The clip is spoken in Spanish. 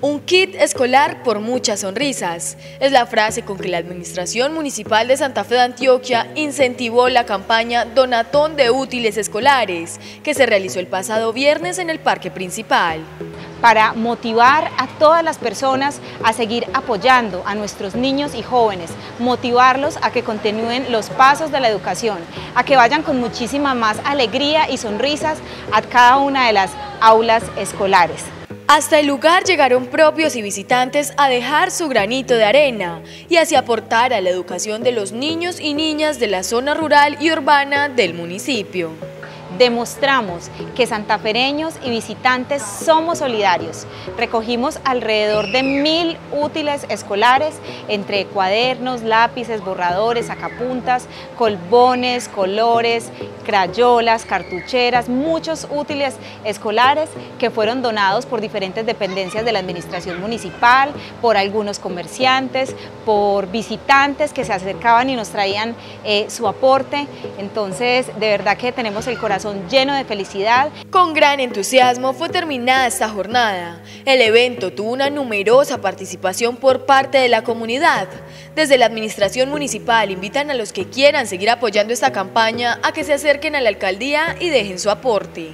Un kit escolar por muchas sonrisas. Es la frase con que la Administración Municipal de Santa Fe de Antioquia incentivó la campaña Donatón de Útiles Escolares, que se realizó el pasado viernes en el Parque Principal. Para motivar a todas las personas a seguir apoyando a nuestros niños y jóvenes, motivarlos a que continúen los pasos de la educación, a que vayan con muchísima más alegría y sonrisas a cada una de las aulas escolares. Hasta el lugar llegaron propios y visitantes a dejar su granito de arena y así aportar a la educación de los niños y niñas de la zona rural y urbana del municipio demostramos que santafereños y visitantes somos solidarios. Recogimos alrededor de mil útiles escolares entre cuadernos, lápices, borradores, sacapuntas, colbones, colores, crayolas, cartucheras, muchos útiles escolares que fueron donados por diferentes dependencias de la administración municipal, por algunos comerciantes, por visitantes que se acercaban y nos traían eh, su aporte. Entonces, de verdad que tenemos el corazón lleno de felicidad. Con gran entusiasmo fue terminada esta jornada. El evento tuvo una numerosa participación por parte de la comunidad. Desde la administración municipal invitan a los que quieran seguir apoyando esta campaña a que se acerquen a la alcaldía y dejen su aporte.